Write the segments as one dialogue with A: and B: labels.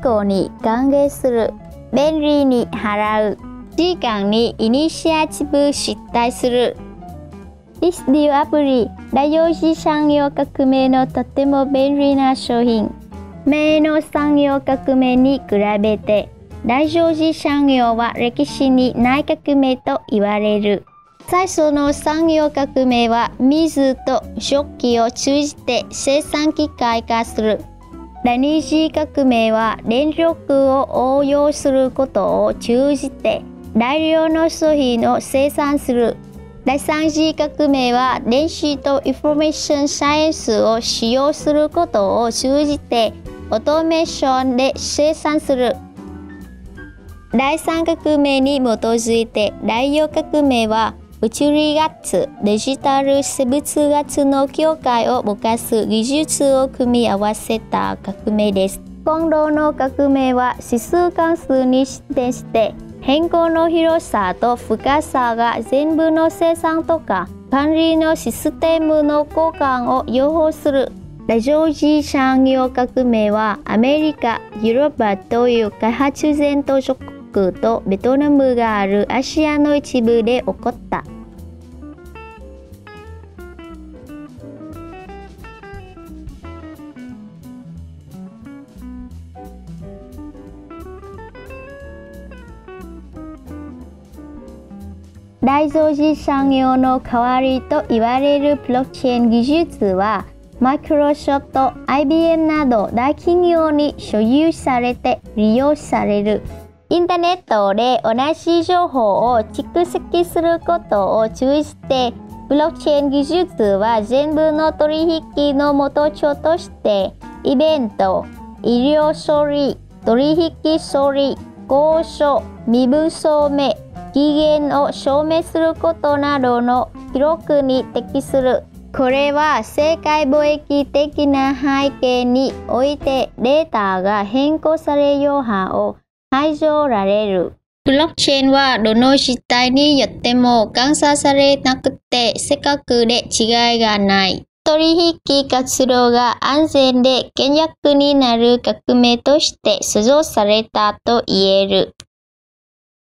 A: 降に歓迎する便利に払う時間にイニシアチブ失態する This new アプリ第4次産業革命のとても便利な商品前の産業革命に比べて大乗寺産業は歴史にない革命と言われる。最初の産業革命は水と食器を通じて生産機械化する。第二次革命は電力を応用することを通じて大量の商品を生産する。第三次革命は電子とインフォメーションサイエンスを使用することを通じてオートメーションで生産する。第三革命に基づいて第四革命は物理学、デジタル生物学の境界をぼかす技術を組み合わせた革命です。今度の革命は指数関数に指定して変更の広さと深さが全部の生産とか管理のシステムの交換を擁護する。ラジオ時産業革命はアメリカ、ヨーロッパという開発前途諸国クとベトナムがあるアジアの一部で起こった。大蔵寺産業の代わりと言われるブロックチェーン技術はマイクロソフト、IBM など大企業に所有されて利用されるインターネットで同じ情報を蓄積することを通じて、ブロックチェーン技術は全部の取引の元帳として、イベント、医療処理、取引処理、交渉、身分証明、期限を証明することなどの記録に適する。これは世界貿易的な背景においてデータが変更されようはを排除られる。ブロックチェーンはどの実態によっても監査されなくて正確で違いがない。取引活動が安全で倹約になる革命として創造されたと言える。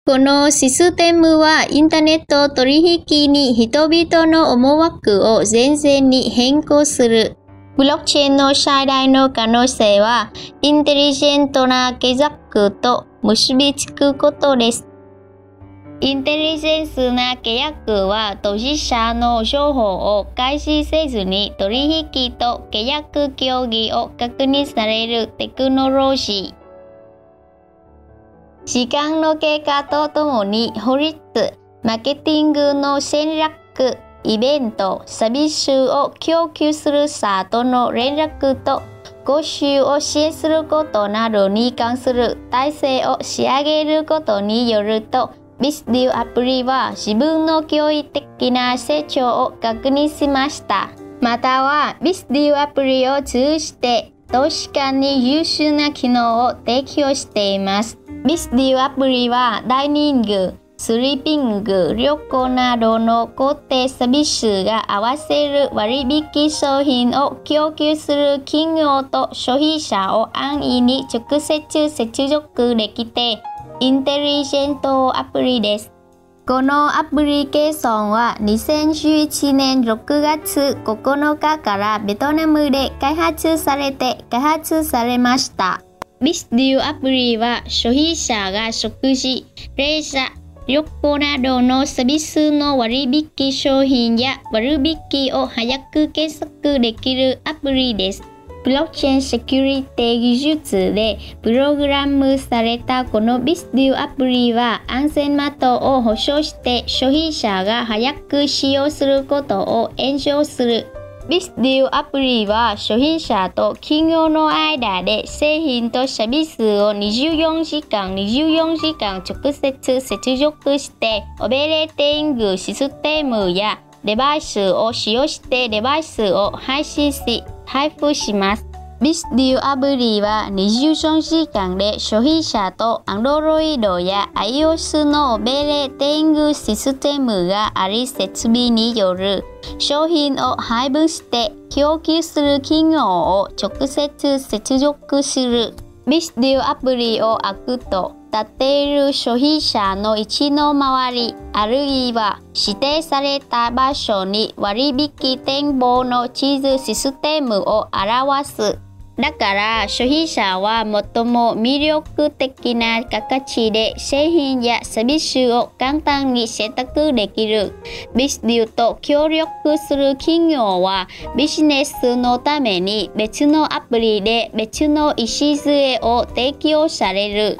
A: このシステムはインターネット取引に人々の思惑を全然に変更する。ブロックチェーンの最大の可能性は、インテリジェントな計画と結びつくことです。インテリジェンスな契約は当事者の情報を開示せずに取引と契約協議を確認されるテクノロジー。時間の経過とともに法律、マーケティングの戦略、イベント、サービスを供給するサートの連絡と講習を支援することなどに関する体制を仕上げることによると、ビスデュアプリは自分の驚異的な成長を確認しました。または、ビスデュアプリを通じて投資家に優秀な機能を提供しています。ビスデュアプリはダイニング、スリーピング、旅行などの固定サービスが合わせる割引商品を供給する企業と消費者を安易に直接接続できて、インテリジェントアプリです。このアプリケーションは2011年6月9日からベトナムで開発されて開発されました。ビスデュアプリは消費者が食事、レジャー、旅行などのサービスの割引商品や割引を早く検索できるアプリです。ブロックチェーンセキュリティ技術でプログラムされたこのビスデュアプリは安全マットを保証して消費者が早く使用することを援助するビスデューアプリは初心者と企業の間で製品とサービスを24時間24時間直接接続してオペレーティングシステムやデバイスを使用してデバイスを配信し配布します。ビスデュアプリは24時間で消費者と Android や iOS のオペレーティングシステムがあり設備による商品を配分して供給する企業を直接接続する。ビスデュアプリを開くと立っている消費者の位置の周りあるいは指定された場所に割引展望の地図システムを表す。だから消費者は最も魅力的な形で製品やサービスを簡単に選択できる。ビスデュと協力する企業はビジネスのために別のアプリで別の礎を提供される。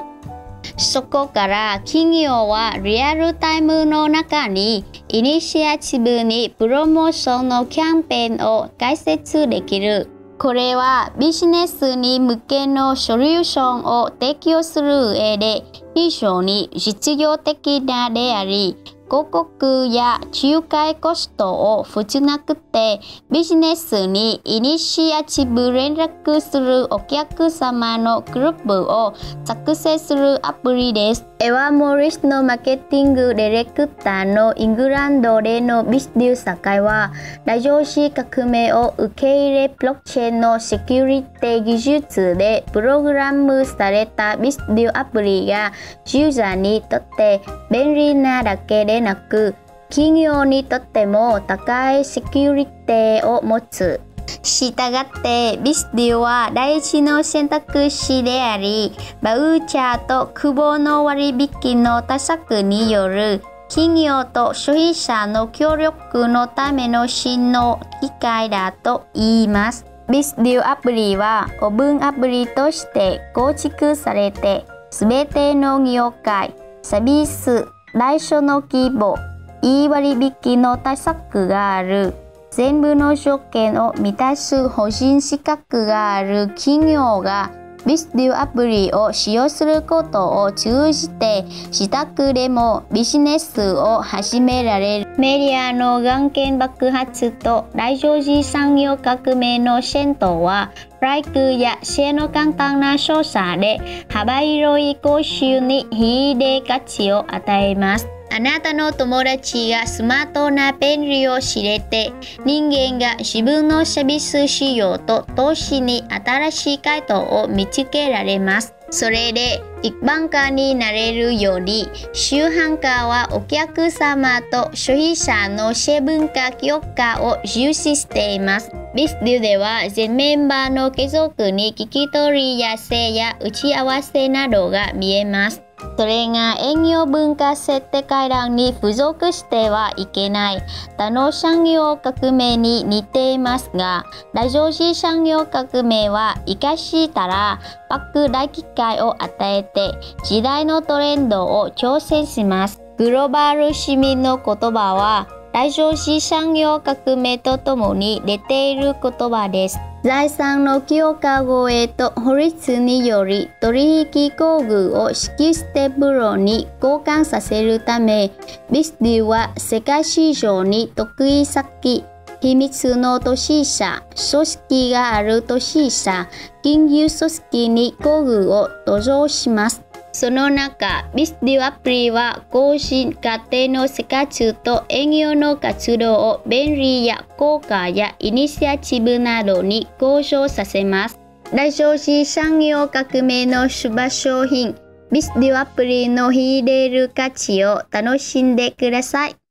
A: そこから企業はリアルタイムの中にイニシアチブにプロモーションのキャンペーンを開設できる。これはビジネスに向けのソリューションを提供する上で非常に実用的なであり、広告や仲介コストを負じなくてビジネスにイニシアチブ連絡するお客様のグループを作成するアプリです。エワモリスのマーケティングディレクターのイングランドでのビスデュー酒井はラジオ市革命を受け入れブロックチェーンのセキュリティ技術でプログラムされたビスデューアプリがユーザーにとって便利なだけでなく企業にとっても高いセキュリティを持つ。したがってビスディは第一の選択肢でありバウチャーと久保の割引の対策による企業と消費者の協力のための真の機会だと言います。ビスデュアプリはオブンアプリとして構築されてすべての業界、サービス、来所の規模、いい割引の対策がある。全部の条件を満たす法人資格がある。企業がビスデュアプリを使用することを通じて自宅でもビジネスを始められる。メディアの眼見爆発と大乗寺産業革命の先頭はライクや性の簡単な操作で幅広い講習に非で価値を与えます。あなたの友達がスマートな便利を知れて人間が自分のサービス仕様と投資に新しい回答を見つけられます。それで一般化になれるより周販化はお客様と消費者の成分化強化を重視しています。ビスデュでは全メンバーの家族に聞き取りやすいや打ち合わせなどが見えます。それが営業文化設定会談に付属してはいけない他の産業革命に似ていますが、ラジオ市産業革命は生かしたら莫大機会を与えて時代のトレンドを挑戦します。グローバル市民の言葉は、ラジオ市産業革命とともに出ている言葉です。財産の強化護衛と法律により取引工具をシステプロに交換させるため、ビスディは世界市場に得意先、秘密の都市社、組織がある都市社、金融組織に工具を登場します。その中、ビスディアプリは更新家庭の生活と営業の活動を便利や効果やイニシアチブなどに向上させます。来消費産業革命の出馬商品、ビスディアプリの秀でる価値を楽しんでください。